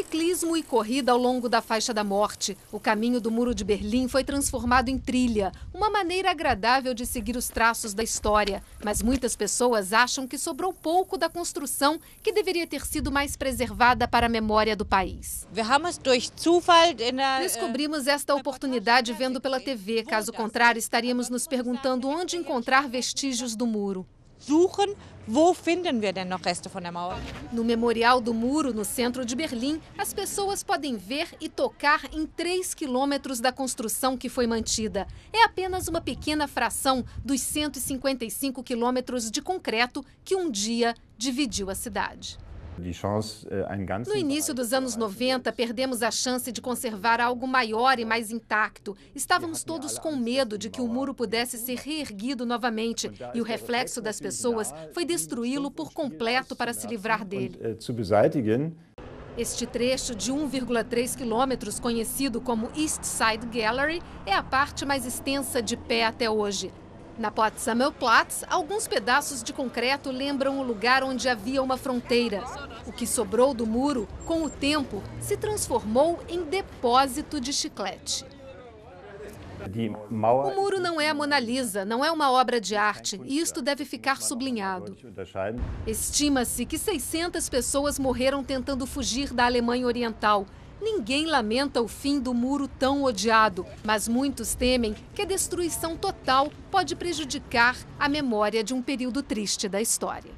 ciclismo e corrida ao longo da faixa da morte. O caminho do Muro de Berlim foi transformado em trilha, uma maneira agradável de seguir os traços da história. Mas muitas pessoas acham que sobrou pouco da construção que deveria ter sido mais preservada para a memória do país. Descobrimos esta oportunidade vendo pela TV. Caso contrário, estaríamos nos perguntando onde encontrar vestígios do muro suchen, wo finden wir denn noch Reste von der Mauer? No Memorial do Muro, no centro de Berlim, as pessoas podem ver e tocar em 3 quilômetros da construção que foi mantida. É apenas uma pequena fração dos 155 quilômetros de concreto que um dia dividiu a cidade. Äh, no início dos anos 90, perdemos a chance de conservar algo maior e mais intacto. Estávamos todos com medo de que o muro pudesse ser reerguido novamente e o reflexo das pessoas foi destruí-lo por completo para se livrar dele. Äh, este trecho de 1,3 quilômetros, conhecido como East Side Gallery, é a parte mais extensa de pé até hoje. Na Platz, alguns pedaços de concreto lembram o lugar onde havia uma fronteira. O que sobrou do muro, com o tempo, se transformou em depósito de chiclete. O muro não é a Mona Lisa, não é uma obra de arte, e isto deve ficar sublinhado. Estima-se que 600 pessoas morreram tentando fugir da Alemanha Oriental. Ninguém lamenta o fim do muro tão odiado, mas muitos temem que a destruição total pode prejudicar a memória de um período triste da história.